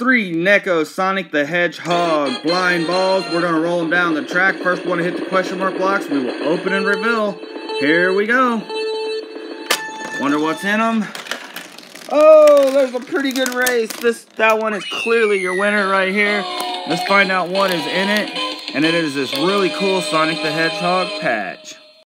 Three NECA Sonic the Hedgehog blind balls. We're going to roll them down the track. First one to hit the question mark blocks, we will open and reveal. Here we go. Wonder what's in them. Oh, there's a pretty good race. This That one is clearly your winner right here. Let's find out what is in it. And it is this really cool Sonic the Hedgehog patch.